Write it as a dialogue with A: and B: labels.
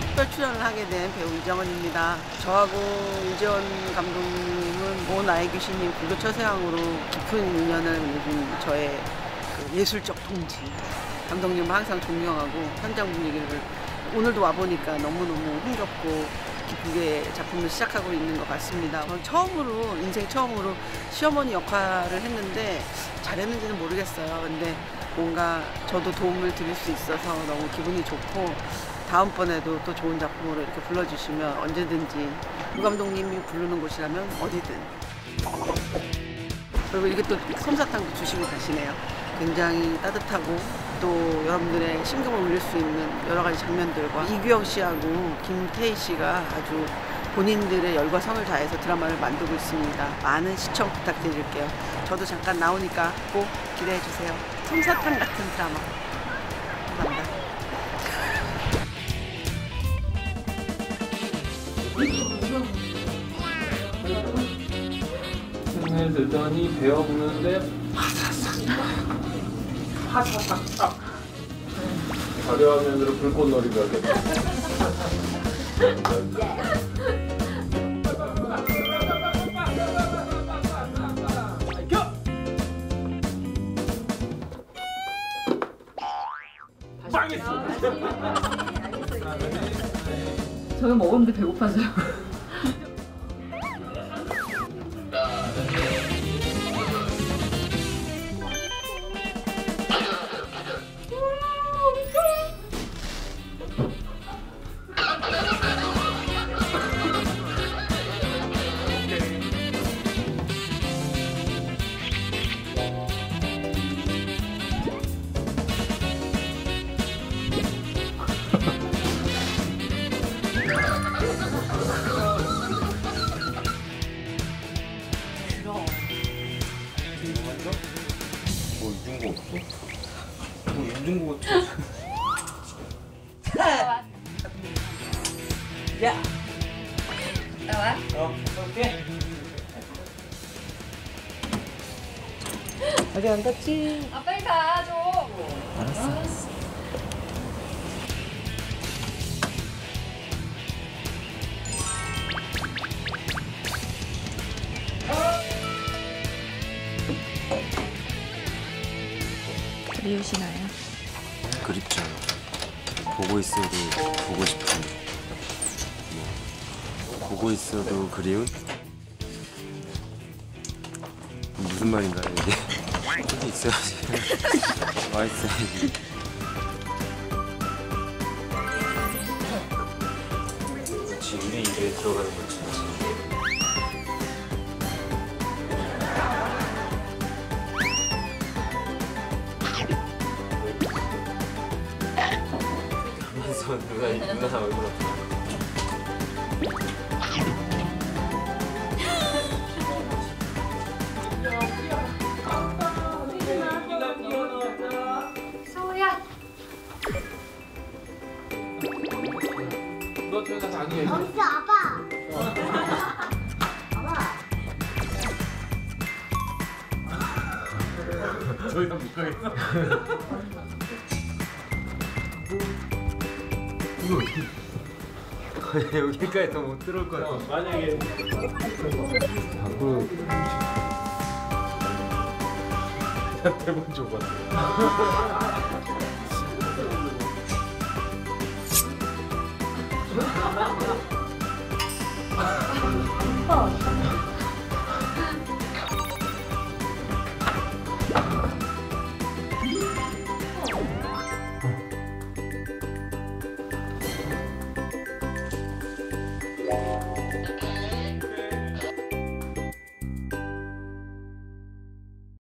A: 특별 출연을 하게 된 배우 이정은입니다. 저하고 이재원 감독님은 모 나의 귀신님 불교 처세왕으로 깊은 인연을 맺은 저의 그 예술적 동지. 감독님을 항상 존경하고 현장 분위기를 오늘도 와보니까 너무너무 흥겹고 기쁘게 작품을 시작하고 있는 것 같습니다. 저는 처음으로, 인생 처음으로 시어머니 역할을 했는데 잘했는지는 모르겠어요. 근데 뭔가 저도 도움을 드릴 수 있어서 너무 기분이 좋고 다음번에도 또 좋은 작품으로 이렇게 불러주시면 언제든지 유 감독님이 부르는 곳이라면 어디든 그리고 이게 또 솜사탕도 주시고 가시네요. 굉장히 따뜻하고 또 여러분들의 심금을 울릴 수 있는 여러 가지 장면들과 이규영 씨하고 김태희 씨가 아주 본인들의 열과 성을 다해서 드라마를 만들고 있습니다. 많은 시청 부탁드릴게요. 저도 잠깐 나오니까 꼭 기대해 주세요. 솜사탕 같은 드라마.
B: 손을 들더니 베어부는데 파사삭 화려화면으로 불꽃놀이가 하겠다
C: 저는 먹었는데 배고파서요.
B: 뭐 이중고 없어 뭐 이중고
A: 야!
C: 나와?
B: 어 오케이
A: 어디 안 갔지?
C: 아 빨리 가 좀. 그 리우시나요?
D: 그립죠. 보고 있어도 보고 싶은. 뭐, 보고 있어도 그리운? 무슨 말인가요 이게? 어디 있어야지. 와 있어야지. 그렇지 우리 입에 들어가는 거지. 누나 누나 얼굴 어떻게?
C: 소야.
B: 너 가서 아니야
E: 어디서 아빠?
B: 저희는 못 가겠어
D: 여기까지 더 못 들어올 것 같아.
B: 만약에
D: 밖으로
B: 대본 줘봐
C: 어.